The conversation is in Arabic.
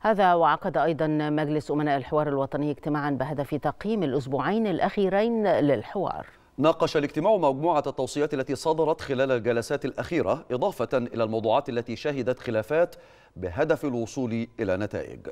هذا وعقد أيضا مجلس أمناء الحوار الوطني اجتماعا بهدف تقييم الأسبوعين الأخيرين للحوار. ناقش الاجتماع مجموعة التوصيات التي صدرت خلال الجلسات الأخيرة إضافة إلى الموضوعات التي شهدت خلافات بهدف الوصول إلى نتائج.